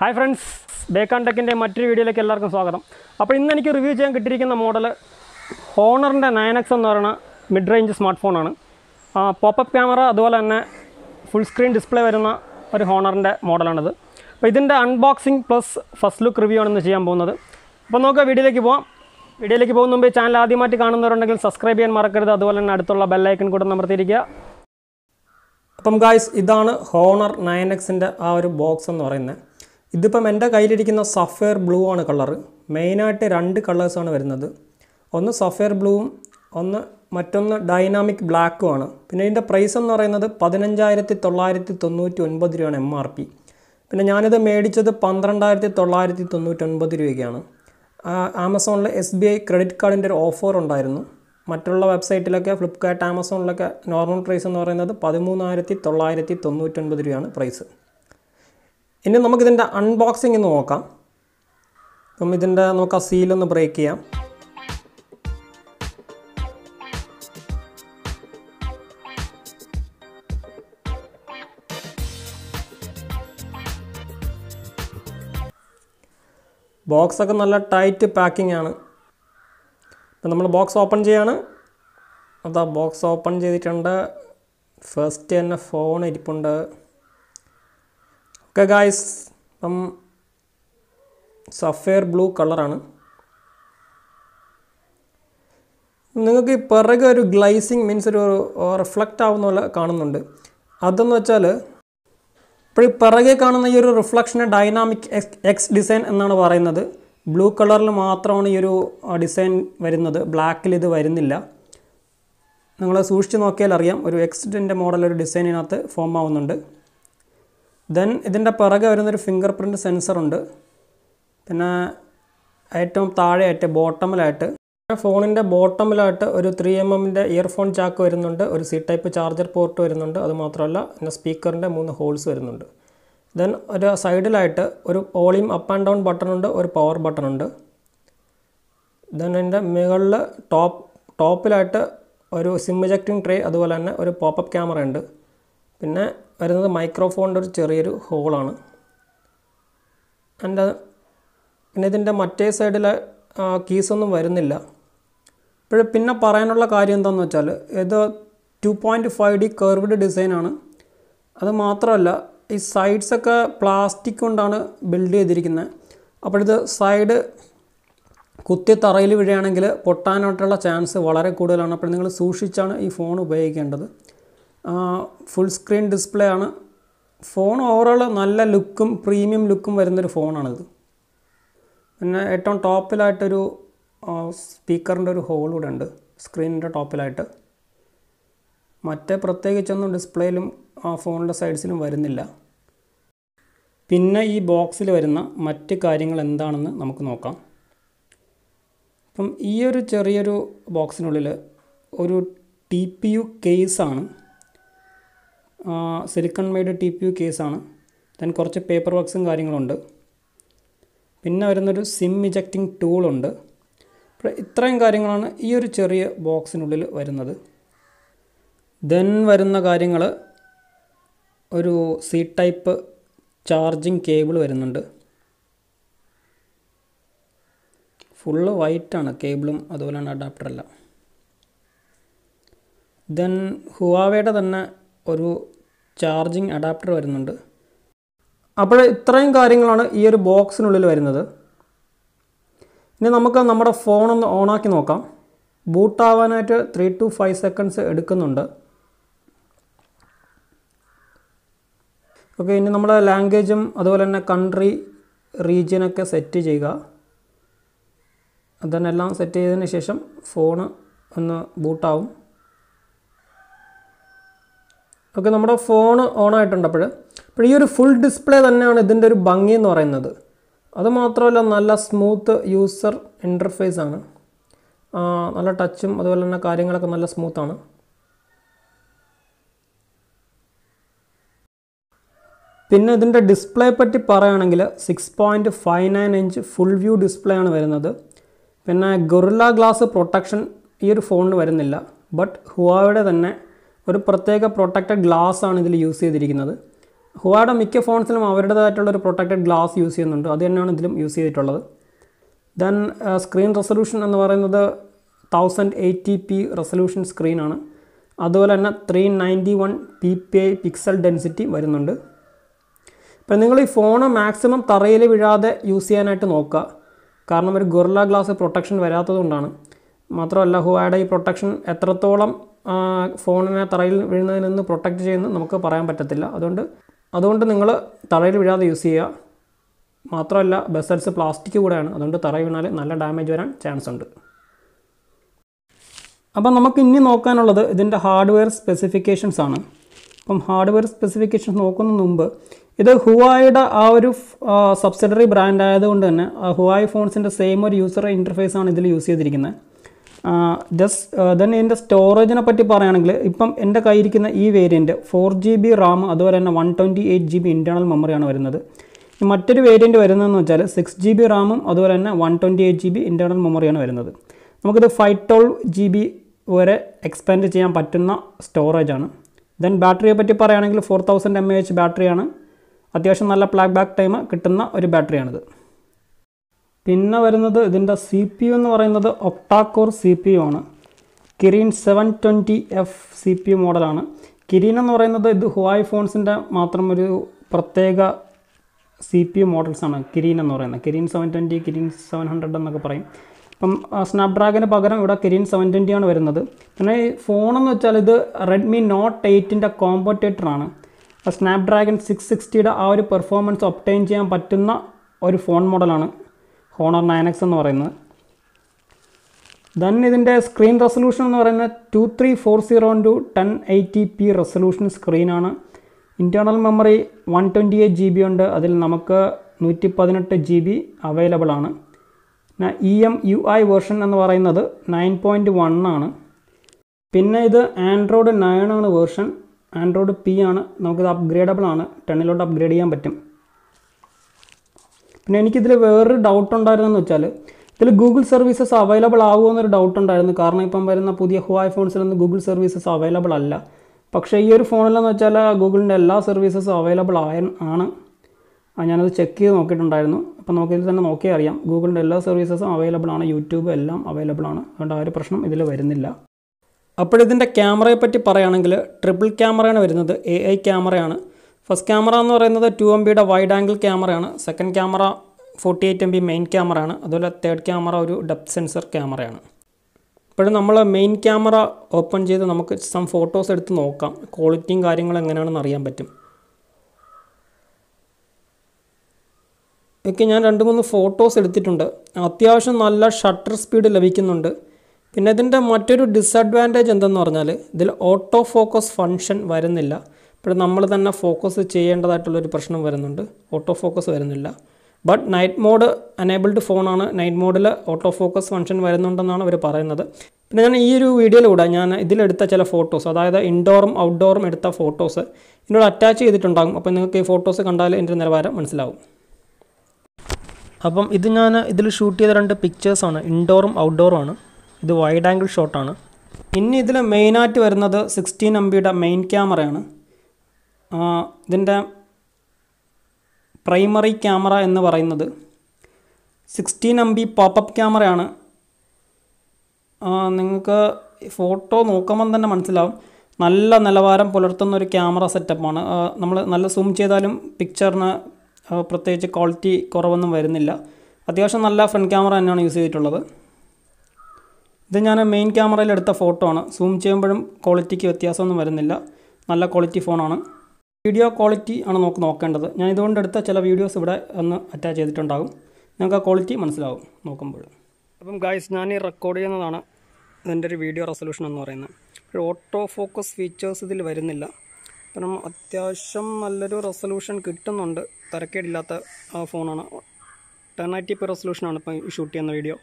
Hi friends ബേക്കാൻ ടെക്കിന്റെ മറ്റൊരു വീഡിയോയിലേക്ക് എല്ലാവർക്കും സ്വാഗതം. അപ്പോൾ ഇന്ന് എനിക്ക് റിവ്യൂ ചെയ്യാൻ കിട്ടിയിരിക്കുന്ന മോഡൽ ഹോണറിന്റെ നയൻ എക്സ് എന്ന് പറയുന്ന മിഡ് റേഞ്ച് സ്മാർട്ട് ഫോണാണ് പോപ്പപ്പ് ക്യാമറ അതുപോലെ തന്നെ ഫുൾ സ്ക്രീൻ ഡിസ്പ്ലേ വരുന്ന ഒരു ഹോണറിന്റെ മോഡലാണിത് അപ്പോൾ ഇതിന്റെ unboxing plus first look review ആണ് ഇന്ന് ചെയ്യാൻ പോകുന്നത്. അപ്പോൾ നമുക്ക് വീഡിയോയിലേക്ക് പോവാം. വീഡിയോയിലേക്ക് പോകുന്ന മുമ്പ് ചാനൽ ആദ്യമായിട്ട് കാണുന്നവരുണ്ടെങ്കിൽ സബ്സ്ക്രൈബ് ചെയ്യാൻ മറക്കരുത്. അതുപോലെ തന്നെ അടുത്തുള്ള ബെല്ലൈക്കൺ കൂടെ നമർത്തിയിരിക്കുക അപ്പം ഗായ്സ് ഇതാണ് ഹോണർ നയൻ എക്സിന്റെ ആ ഒരു ബോക്സ് എന്ന് പറയുന്നത്. ഇതിപ്പം എന്റെ കയ്യിലിരിക്കുന്ന സഫയർ ബ്ലൂ ആണ് കളർ മെയിനായിട്ട് രണ്ട് കളേഴ്സാണ് വരുന്നത്. ഒന്ന് സഫയർ ബ്ലൂവും ഒന്ന് മറ്റൊന്ന് ഡൈനാമിക് ബ്ലാക്കും ആണ്. പിന്നെ ഇതിന്റെ പ്രൈസ് എന്ന് പറയുന്നത് പതിനഞ്ചായിരത്തി തൊള്ളായിരത്തി തൊണ്ണൂറ്റി ഒൻപത് രൂപയാണ് എം ആർ പി പിന്നെ ഞാനിത് മേടിച്ചത് പന്ത്രണ്ടായിരത്തി തൊള്ളായിരത്തി തൊണ്ണൂറ്റൊൻപത് രൂപയ്ക്കാണ് ആമസോണിൽ എസ് ബി ഐ ക്രെഡിറ്റ് കാർഡിന്റെ ഒരു ഓഫർ ഉണ്ടായിരുന്നു. മറ്റുള്ള വെബ്സൈറ്റിലൊക്കെ ഫ്ലിപ്കാർട്ട് ആമസോണിലൊക്കെ നോർമൽ പ്രൈസ് എന്ന് പറയുന്നത് പതിമൂന്നായിരത്തി തൊള്ളായിരത്തി തൊണ്ണൂറ്റൊൻപത് രൂപയാണ് പ്രൈസ് ഇനി നമുക്കിതിന്റെ അൺബോക്സിംഗ് ഒന്ന് നോക്കാം. അപ്പം ഇതിന്റെ നമുക്ക് ആ സീലൊന്ന് ബ്രേക്ക് ചെയ്യാം. ബോക്സൊക്കെ നല്ല ടൈറ്റ് പാക്കിംഗ് ആണ്. ഇപ്പം നമ്മൾ ബോക്സ് ഓപ്പൺ ചെയ്യാണ്. അതാ ബോക്സ് ഓപ്പൺ ചെയ്തിട്ടുണ്ട്. ഫസ്റ്റ് തന്നെ ഫോൺ ഇരിപ്പുണ്ട്. ഓക്കെ ഗായ്സ് അപ്പം സഫയർ ബ്ലൂ കളറാണ് നിങ്ങൾക്ക് ഈ പിറകെ ഒരു ഗ്ലൈസിങ് മീൻസ് ഒരു റിഫ്ലക്റ്റ് ആവുന്ന പോലെ കാണുന്നുണ്ട്. അതെന്ന് വെച്ചാൽ ഇപ്പോൾ ഈ പിറകെ കാണുന്ന ഈ ഒരു റിഫ്ലക്ഷന് ഡൈനാമിക് എക്സ് ഡിസൈൻ എന്നാണ് പറയുന്നത്. ബ്ലൂ കളറിൽ മാത്രമാണ് ഈ ഒരു ഡിസൈൻ വരുന്നത്. ബ്ലാക്കിൽ ഇത് വരുന്നില്ല. നിങ്ങൾ സൂക്ഷിച്ച് നോക്കിയാൽ അറിയാം ഒരു എക്സിഡന്റെ മോഡൽ ഒരു ഡിസൈനിനകത്ത് ഫോം ആവുന്നുണ്ട്. ദെൻ ഇതിന്റെ പിറകെ വരുന്നൊരു ഫിംഗർ പ്രിന്റ് സെൻസറുണ്ട് പിന്നെ ഏറ്റവും താഴെയായിട്ട് ബോട്ടമിലായിട്ട് ഫോണിന്റെ ബോട്ടമിലായിട്ട് ഒരു ത്രീ എം എമ്മിന്റെ ഇയർഫോൺ ചാക്ക് വരുന്നുണ്ട്. ഒരു സി ടൈപ്പ് ചാർജർ പോർട്ട് വരുന്നുണ്ട്. അതുമാത്രമല്ല പിന്നെ സ്പീക്കറിന്റെ മൂന്ന് ഹോൾസ് വരുന്നുണ്ട്. ദെൻ ഒരു സൈഡിലായിട്ട് ഒരു വോളിയം അപ്പ് ആൻഡ് ഡൗൺ ബട്ടണുണ്ട് ഒരു പവർ ബട്ടണുണ്ട് ദെൻ അതിന്റെ മുകളിൽ ടോപ്പ് ടോപ്പിലായിട്ട് ഒരു സിം ഇജക്റ്റിംഗ് ട്രേ അതുപോലെ തന്നെ ഒരു പോപ്പപ്പ് ക്യാമറ ഉണ്ട്. പിന്നെ വരുന്നത് മൈക്രോഫോണിന്റെ ഒരു ചെറിയൊരു ഹോളാണ്. എന്റെ പിന്നെ ഇതിന്റെ മറ്റേ സൈഡിൽ കീസൊന്നും വരുന്നില്ല. ഇപ്പോൾ പിന്നെ പറയാനുള്ള കാര്യം എന്താണെന്ന് വെച്ചാൽ ഇത് two point five D curved ഡിസൈനാണ്. അത് മാത്രമല്ല ഈ സൈഡ്സൊക്കെ പ്ലാസ്റ്റിക് കൊണ്ടാണ് ബിൽഡ് ചെയ്തിരിക്കുന്നത് അപ്പോഴിത് സൈഡ് കുത്തി തറയിൽ വീഴുകയാണെങ്കിൽ പൊട്ടാനായിട്ടുള്ള ചാൻസ് വളരെ കൂടുതലാണ്. അപ്പോൾ നിങ്ങൾ സൂക്ഷിച്ചാണ് ഈ ഫോൺ ഉപയോഗിക്കേണ്ടത്. ഫുൾ സ്ക്രീൻ ഡിസ്പ്ലേ ആണ്. ഫോൺ ഓവറോൾ നല്ല ലുക്കും പ്രീമിയം ലുക്കും വരുന്നൊരു ഫോണാണിത് പിന്നെ ഏറ്റവും ടോപ്പിലായിട്ടൊരു സ്പീക്കറിന്റെ ഒരു ഹോൾ കൂടെ ഉണ്ട് സ്ക്രീനിന്റെ ടോപ്പിലായിട്ട് മറ്റേ പ്രത്യേകിച്ചൊന്നും ഡിസ്പ്ലേയിലും ആ ഫോണിന്റെ സൈഡ്സിലും വരുന്നില്ല. പിന്നെ ഈ ബോക്സിൽ വരുന്ന മറ്റ് കാര്യങ്ങൾ എന്താണെന്ന് നമുക്ക് നോക്കാം. അപ്പം ഈ ഒരു ചെറിയൊരു ബോക്സിനുള്ളിൽ ഒരു ടി പി യു കേസാണ് silicone made T P U കേസാണ് ദെൻ കുറച്ച് പേപ്പർ വർക്ക്സും കാര്യങ്ങളുണ്ട്. പിന്നെ വരുന്നൊരു സിം ഇജക്റ്റിംഗ് ടൂളുണ്ട് അപ്പോൾ ഇത്രയും കാര്യങ്ങളാണ് ഈ ഒരു ചെറിയ ബോക്സിനുള്ളിൽ വരുന്നത്. ദെൻ വരുന്ന കാര്യങ്ങൾ ഒരു സി ടൈപ്പ് ചാർജിങ് കേബിൾ വരുന്നുണ്ട്. ഫുള്ള് വൈറ്റാണ് കേബിളും അതുപോലെ തന്നെ അഡാപ്റ്ററെല്ലാം ദെൻ ഹുവാവയുടെ തന്നെ ഒരു ചാർജിങ് അഡാപ്റ്റർ വരുന്നുണ്ട്. അപ്പോൾ ഇത്രയും കാര്യങ്ങളാണ് ഈ ഒരു ബോക്സിനുള്ളിൽ വരുന്നത്. ഇനി നമുക്ക് നമ്മുടെ ഫോണൊന്ന് ഓണാക്കി നോക്കാം. ബൂട്ടാവാനായിട്ട് ത്രീ ടു ഫൈവ് സെക്കൻഡ്സ് എടുക്കുന്നുണ്ട്. ഓക്കെ ഇനി നമ്മുടെ ലാംഗ്വേജും അതുപോലെ തന്നെ കൺട്രി റീജിയനൊക്കെ സെറ്റ് ചെയ്യുക. അതെല്ലാം സെറ്റ് ചെയ്തതിന് ശേഷം ഫോണ് ഒന്ന് ബൂട്ടാവും ഓക്കെ നമ്മുടെ ഫോൺ ഓൺ ആയിട്ടുണ്ട് അപ്പോൾ ഈ ഒരു ഫുൾ ഡിസ്പ്ലേ തന്നെയാണ് ഇതിന്റെ ഒരു ഭംഗി എന്ന് പറയുന്നത്. അതുമാത്രമല്ല നല്ല സ്മൂത്ത് യൂസർ ഇന്റർഫേസ് ആണ്. നല്ല ടച്ചും അതുപോലെ തന്നെ കാര്യങ്ങളൊക്കെ നല്ല സ്മൂത്താണ് പിന്നെ ഇതിന്റെ ഡിസ്പ്ലേ പറ്റി പറയുകയാണെങ്കിൽ six point five nine inch full view display ആണ് വരുന്നത്. പിന്നെ ഗൊറില്ല ഗ്ലാസ് പ്രൊട്ടക്ഷൻ ഈ ഒരു ഫോണിന് വരുന്നില്ല. ബട്ട് ഹുവായുടെ തന്നെ ഒരു പ്രത്യേക പ്രൊട്ടക്റ്റഡ് ഗ്ലാസ് ആണ് ഇതിൽ യൂസ് ചെയ്തിരിക്കുന്നത്. ഹുവായുടെ മിക്ക ഫോൺസിലും അവരുടേതായിട്ടുള്ള ഒരു പ്രൊട്ടക്റ്റഡ് ഗ്ലാസ് യൂസ് ചെയ്യുന്നുണ്ട്. അത് തന്നെയാണ് ഇതിലും യൂസ് ചെയ്തിട്ടുള്ളത്. ദെൻ സ്ക്രീൻ റെസൊല്യൂഷൻ എന്ന് പറയുന്നത് തൗസൻഡ് എയ്റ്റി പി റെസൊല്യൂഷൻ സ്ക്രീനാണ് അതുപോലെ തന്നെ three ninety one P P I pixel density വരുന്നുണ്ട്. ഇപ്പം നിങ്ങൾ ഈ ഫോൺ മാക്സിമം തറയിൽ വീഴാതെ യൂസ് ചെയ്യാനായിട്ട് നോക്കുക. കാരണം ഒരു ഗൊറില്ല ഗ്ലാസ് പ്രൊട്ടക്ഷൻ വരാത്തതുകൊണ്ടാണ് മാത്രമല്ല ഹുവാഡ ഈ പ്രൊട്ടക്ഷൻ എത്രത്തോളം ഫോണിനെ തറയിൽ വീഴുന്നതിൽ നിന്ന് പ്രൊട്ടക്റ്റ് ചെയ്യുന്ന നമുക്ക് പറയാൻ പറ്റത്തില്ല. അതുകൊണ്ട് അതുകൊണ്ട് നിങ്ങൾ തറയിൽ വീഴാതെ യൂസ് ചെയ്യുക. മാത്രമല്ല ബെസൽസ് പ്ലാസ്റ്റിക് കൂടെയാണ്. അതുകൊണ്ട് തറയിൽ വീണാൽ നല്ല ഡാമേജ് വരാൻ ചാൻസ് ഉണ്ട്. അപ്പം നമുക്ക് ഇനി നോക്കാനുള്ളത് ഇതിന്റെ ഹാർഡ്വെയർ സ്പെസിഫിക്കേഷൻസ് ആണ്. അപ്പം ഹാർഡ്വെയർ സ്പെസിഫിക്കേഷൻസ് നോക്കുന്ന മുമ്പ് ഇത് ഹുവായുടെ ആ ഒരു സബ്സിഡറി ബ്രാൻഡ് ആയതുകൊണ്ട് തന്നെ ഹുവായ് ഫോൺസിന്റെ സെയിം ഒരു യൂസർ ഇന്റർഫേസ് ആണ് ഇതിൽ യൂസ് ചെയ്തിരിക്കുന്നത്. ജസ്റ്റ് ദെൻ ഇതിന്റെ സ്റ്റോറേജിനെ പറ്റി പറയുകയാണെങ്കിൽ ഇപ്പം എന്റെ കയ്യിരിക്കുന്ന ഈ variant four G B RAM അതുപോലെ തന്നെ one twenty eight G B internal മെമ്മറിയാണ് വരുന്നത്. മറ്റൊരു വേരിയന്റ് വരുന്നതെന്ന് വെച്ചാൽ സിക്സ് ജി ബി റാമും അതുപോലെ തന്നെ one twenty eight G B internal മെമ്മറിയാണ് വരുന്നത്. നമുക്കിത് ഫൈവ് ട്വൽവ് ജി ബി വരെ എക്സ്പാൻഡ് ചെയ്യാൻ പറ്റുന്ന സ്റ്റോറേജാണ് ദെൻ ബാറ്ററിയെ പറ്റി പറയുകയാണെങ്കിൽ four thousand M A H ബാറ്ററിയാണ് അത്യാവശ്യം നല്ല പ്ലാക്ക് ബാക്ക് ടൈം കിട്ടുന്ന ഒരു ബാറ്ററിയാണിത് പിന്നെ വരുന്നത് ഇതിന്റെ സി പി യു എന്ന് പറയുന്നത് ഒക്ടാക്കോർ സി പി യു ആണ്. Kirin seven twenty F C P U മോഡലാണ് കിരീൻ എന്ന് പറയുന്നത് ഇത് ഹുവായ് ഫോൺസിന്റെ മാത്രം ഒരു പ്രത്യേക സി പി യു മോഡൽസാണ് കിരീൻ എന്ന് പറയുന്നത്. Kirin seven twenty Kirin seven hundred എന്നൊക്കെ പറയും. അപ്പം സ്നാപ്ഡ്രാഗന് പകരം ഇവിടെ കിരീൻ സെവൻ ട്വന്റി ആണ് വരുന്നത്. പിന്നെ ഈ ഫോണെന്ന് വെച്ചാൽ ഇത് റെഡ്മി നോട്ട് എയ്റ്റിന്റെ കോമ്പറ്റേറ്ററാണ് സ്നാപ്ഡ്രാഗൺ സിക്സ് സിക്സ്റ്റിയുടെ ആ ഒരു പെർഫോമൻസ് ഒപ്റ്റൈൻ ചെയ്യാൻ പറ്റുന്ന ഒരു ഫോൺ മോഡലാണ് ഹോണർ നയൻ എക്സ് എന്ന് പറയുന്നത്. ദെൻ ഇതിന്റെ സ്ക്രീൻ റെസൊല്യൂഷൻ എന്ന് പറയുന്നത് two three four zero into ten eighty P resolution സ്ക്രീനാണ് internal memory one twenty eight G B ഉണ്ട്. അതിൽ നമുക്ക് നൂറ്റി പതിനെട്ട് ജി ബി അവൈലബിൾ ആണ് E M U I version എന്ന് പറയുന്നത് നയൻ പോയിന്റ് വൺ ആണ്. പിന്നെ ഇത് ആൻഡ്രോയിഡ് നയൻ ആണ് വേർഷൻ ആൻഡ്രോയിഡ് പി ആണ്. നമുക്കിത് അപ്ഗ്രേഡബിൾ ആണ്. ടെന്നിലോട്ട് അപ്ഗ്രേഡ് ചെയ്യാൻ പറ്റും. പിന്നെ എനിക്കിതിൽ വേറൊരു ഡൗട്ട് ഉണ്ടായിരുന്നെന്ന് വെച്ചാൽ ഇതിൽ ഗൂഗിൾ സർവീസസ് അവൈലബിൾ ആകുമോ എന്നൊരു ഡൗട്ട് ഉണ്ടായിരുന്നു. കാരണം ഇപ്പം വരുന്ന പുതിയ ഹുവായ് ഫോൺസിലൊന്നും ഗൂഗിൾ സർവീസസ് അവൈലബിൾ അല്ല. പക്ഷേ ഈ ഒരു ഫോണിലെന്ന് വെച്ചാൽ ഗൂഗിളിന്റെ എല്ലാ സർവീസസും അവൈലബിൾ ആയ ആണ്. ഞാനത് ചെക്ക് ചെയ്ത് നോക്കിയിട്ടുണ്ടായിരുന്നു. അപ്പോൾ നമുക്കിതിൽ തന്നെ നോക്കിയാൽ അറിയാം. ഗൂഗിളിന്റെ എല്ലാ സർവീസസും അവൈലബിൾ ആണ്. യൂട്യൂബ് എല്ലാം അവൈലബിൾ ആണ്. അതുകൊണ്ട് ആ ഒരു പ്രശ്നം ഇതിൽ വരുന്നില്ല. അപ്പോഴിതിന്റെ ക്യാമറയെ പറ്റി പറയുകയാണെങ്കിൽ ട്രിപ്പിൾ ക്യാമറയാണ് വരുന്നത്. എ ഐ ക്യാമറയാണ് ഫസ്റ്റ് ക്യാമറ എന്ന് പറയുന്നത് ടു എം ബിയുടെ വൈഡ് ആംഗിൾ ക്യാമറയാണ് second camera forty eight M B main ക്യാമറയാണ് അതുപോലെ തേർഡ് ക്യാമറ ഒരു ഡെപ്ത് സെൻസർ ക്യാമറയാണ് ഇപ്പോഴും നമ്മൾ മെയിൻ ക്യാമറ ഓപ്പൺ ചെയ്ത് നമുക്ക് സം ഫോട്ടോസ് എടുത്ത് നോക്കാം. ക്വാളിറ്റിയും കാര്യങ്ങളും എങ്ങനെയാണെന്ന് അറിയാൻ പറ്റും. ഒക്കെ ഞാൻ രണ്ട് മൂന്ന് ഫോട്ടോസ് എടുത്തിട്ടുണ്ട്. അത്യാവശ്യം നല്ല ഷട്ടർ സ്പീഡ് ലഭിക്കുന്നുണ്ട്. പിന്നെ ഇതിന്റെ മറ്റൊരു ഡിസഡ്വാന്റേജ് എന്തെന്ന് പറഞ്ഞാൽ ഇതിൽ ഓട്ടോ ഫോക്കസ് ഫങ്ഷൻ വരുന്നില്ല. ഇപ്പോൾ നമ്മൾ തന്നെ ഫോക്കസ് ചെയ്യേണ്ടതായിട്ടുള്ളൊരു പ്രശ്നം വരുന്നുണ്ട്. ഓട്ടോ ഫോക്കസ് വരുന്നില്ല ബട്ട് നൈറ്റ് മോഡ് അനേബിൾഡ് ഫോണാണ് നൈറ്റ് മോഡിൽ ഓട്ടോ ഫോക്കസ് ഫംഗ്ഷൻ വരുന്നുണ്ടെന്നാണ് അവർ പറയുന്നത്. പിന്നെ ഞാൻ ഈ ഒരു വീഡിയോയിലൂടെ ഞാൻ ഇതിലെടുത്ത ചില ഫോട്ടോസ് അതായത് ഇൻഡോറും ഔട്ട്ഡോറും എടുത്ത ഫോട്ടോസ് ഇതിനോട് അറ്റാച്ച് ചെയ്തിട്ടുണ്ടാകും. അപ്പോൾ നിങ്ങൾക്ക് ഈ ഫോട്ടോസ് കണ്ടാൽ എന്റെ നിലവാരം മനസ്സിലാവും. അപ്പം ഇത് ഞാൻ ഇതിൽ ഷൂട്ട് ചെയ്ത രണ്ട് പിക്ചേഴ്സാണ് ഇൻഡോറും ഔട്ട്ഡോറും ആണ്. ഇത് വൈഡ് ആംഗിൾ ഷോട്ടാണ് ഇനി ഇതിൽ മെയിനായിട്ട് വരുന്നത് സിക്സ്റ്റീൻ എം ബിയുടെ മെയിൻ ക്യാമറയാണ് ഇതിന്റെ പ്രൈമറി ക്യാമറ എന്ന് പറയുന്നത് സിക്സ്റ്റീൻ എം ബി പോപ്പപ്പ് ക്യാമറയാണ്. നിങ്ങൾക്ക് ഫോട്ടോ നോക്കുമ്പം തന്നെ മനസ്സിലാവും. നല്ല നിലവാരം പുലർത്തുന്ന ഒരു ക്യാമറ സെറ്റപ്പാണ്. നമ്മൾ നല്ല സൂം ചെയ്താലും പിക്ചറിന് പ്രത്യേകിച്ച് ക്വാളിറ്റി കുറവൊന്നും വരുന്നില്ല. അത്യാവശ്യം നല്ല ഫ്രണ്ട് ക്യാമറ തന്നെയാണ് യൂസ് ചെയ്തിട്ടുള്ളത്. ഇത് ഞാൻ മെയിൻ ക്യാമറയിൽ എടുത്ത ഫോട്ടോ ആണ്. സൂം ചെയ്യുമ്പോഴും ക്വാളിറ്റിക്ക് വ്യത്യാസമൊന്നും വരുന്നില്ല. നല്ല ക്വാളിറ്റി ഫോണാണ്. വീഡിയോ ക്വാളിറ്റി ആണ് നമുക്ക് നോക്കേണ്ടത്. ഞാൻ ഇതുകൊണ്ട് എടുത്ത ചില വീഡിയോസ് ഇവിടെ ഒന്ന് അറ്റാച്ച് ചെയ്തിട്ടുണ്ടാകും. നിങ്ങൾക്ക് ആ ക്വാളിറ്റി മനസ്സിലാവും നോക്കുമ്പോൾ. അപ്പം ഗായ്സ് ഞാൻ ഈ റെക്കോർഡ് ചെയ്യുന്നതാണ് ഇതിന്റെ ഒരു വീഡിയോ റെസൊല്യൂഷൻ എന്ന് പറയുന്നത്. ഒരു ഓട്ടോ ഫോക്കസ് ഫീച്ചേഴ്സ് ഇതിൽ വരുന്നില്ല. കാരണം അത്യാവശ്യം നല്ലൊരു റെസൊല്യൂഷൻ കിട്ടുന്നുണ്ട്. തിരക്കേടില്ലാത്ത ഫോണാണ് ടെൻ ഐറ്റി പി റെസൊല്യൂഷനാണ് ഇപ്പം ഷൂട്ട് ചെയ്യുന്ന വീഡിയോ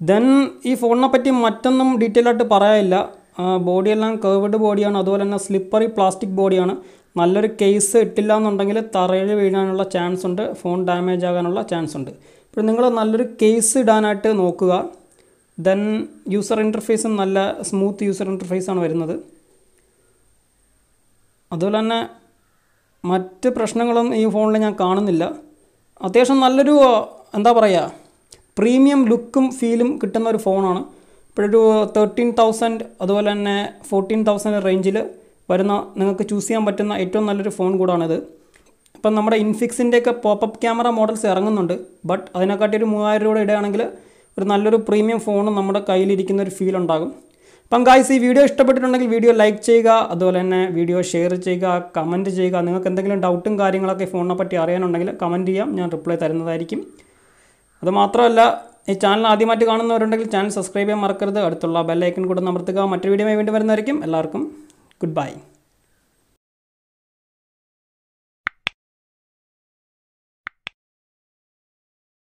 ദെൻ ഈ ഫോണിനെ പറ്റി മറ്റൊന്നും ഡീറ്റെയിൽ ആയിട്ട് പറയാനില്ല. ബോഡിയെല്ലാം കേർവ്ഡ് ബോഡിയാണ് അതുപോലെ തന്നെ സ്ലിപ്പറി പ്ലാസ്റ്റിക് ബോഡിയാണ്. നല്ലൊരു കേസ് ഇട്ടില്ല എന്നുണ്ടെങ്കിൽ തറയിൽ വീഴാനുള്ള ചാൻസ് ഉണ്ട് ഫോൺ ഡാമേജ് ആകാനുള്ള ചാൻസ് ഉണ്ട്. ഇപ്പോൾ നിങ്ങൾ നല്ലൊരു കേസ് ഇടാനായിട്ട് നോക്കുക. ദെൻ യൂസർ ഇന്റർഫേസും നല്ല സ്മൂത്ത് യൂസർ ഇന്റർഫേസ് ആണ് വരുന്നത്. അതുപോലെ തന്നെ മറ്റ് പ്രശ്നങ്ങളും ഈ ഫോണിൽ ഞാൻ കാണുന്നില്ല. അത്യാവശ്യം നല്ലൊരു എന്താ പറയുക പ്രീമിയം ലുക്കും ഫീലും കിട്ടുന്ന ഒരു ഫോണാണ് ഇപ്പോഴൊരു തേർട്ടീൻ തൗസൻഡ് അതുപോലെ തന്നെ ഫോർട്ടീൻ തൗസൻഡ് റേഞ്ചിൽ വരുന്ന നിങ്ങൾക്ക് ചൂസ് ചെയ്യാൻ പറ്റുന്ന ഏറ്റവും നല്ലൊരു ഫോൺ കൂടാണിത്. ഇപ്പം നമ്മുടെ ഇൻഫിക്സിന്റെയൊക്കെ പോപ്പപ്പ് ക്യാമറ മോഡൽസ് ഇറങ്ങുന്നുണ്ട്. ബട്ട് അതിനെക്കാട്ടി ഒരു മൂവായിരം രൂപ ഇടുകയാണെങ്കിൽ ഒരു നല്ലൊരു പ്രീമിയം ഫോണും നമ്മുടെ കയ്യിലിരിക്കുന്ന ഒരു ഫീൽ ഉണ്ടാകും. അപ്പം ഗായ്സ് ഈ വീഡിയോ ഇഷ്ടപ്പെട്ടിട്ടുണ്ടെങ്കിൽ വീഡിയോ ലൈക്ക് ചെയ്യുക അതുപോലെ തന്നെ വീഡിയോ ഷെയർ ചെയ്യുക കമന്റ് ചെയ്യുക. നിങ്ങൾക്ക് എന്തെങ്കിലും ഡൗട്ടും കാര്യങ്ങളൊക്കെ ഫോണിനെ പറ്റി അറിയാനുണ്ടെങ്കിൽ കമന്റ് ചെയ്യാം. ഞാൻ റിപ്ലൈ തരുന്നതായിരിക്കും. അതുമാത്രമല്ല ഈ ചാനൽ ആദ്യമായിട്ട് കാണുന്നവരുണ്ടെങ്കിൽ ചാനൽ സബ്സ്ക്രൈബ് ചെയ്യാൻ മറക്കരുത്. അടുത്തുള്ള ബെല്ലൈക്കൺ കൂടെ അമർത്തുക. മറ്റൊരു വീഡിയോ വീണ്ടും വരുന്നതായിരിക്കും എല്ലാവർക്കും ഗുഡ് ബൈ